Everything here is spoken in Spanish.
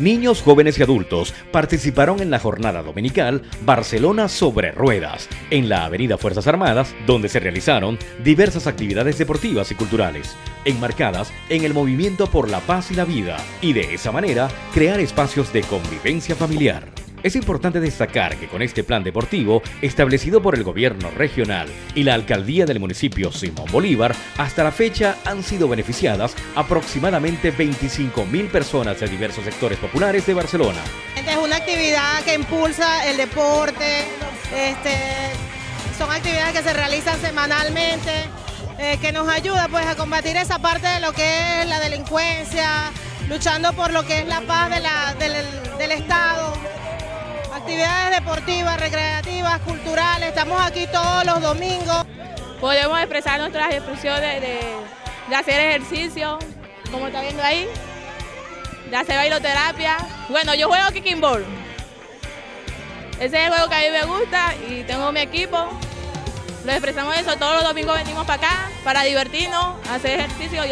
niños, jóvenes y adultos participaron en la jornada dominical Barcelona sobre Ruedas, en la Avenida Fuerzas Armadas, donde se realizaron diversas actividades deportivas y culturales, enmarcadas en el movimiento por la paz y la vida, y de esa manera crear espacios de convivencia familiar. Es importante destacar que con este plan deportivo, establecido por el gobierno regional y la alcaldía del municipio Simón Bolívar, hasta la fecha han sido beneficiadas aproximadamente 25 mil personas de diversos sectores populares de Barcelona. Es una actividad que impulsa el deporte, este, son actividades que se realizan semanalmente, eh, que nos ayuda pues a combatir esa parte de lo que es la delincuencia, luchando por lo que es la paz del Estado deportivas, recreativas, culturales. Estamos aquí todos los domingos. Podemos expresar nuestras expresiones de, hacer ejercicio, como está viendo ahí, de hacer bailoterapia. Bueno, yo juego kicking ball. Ese es el juego que a mí me gusta y tengo mi equipo. Lo expresamos eso, todos los domingos venimos para acá para divertirnos, hacer ejercicio.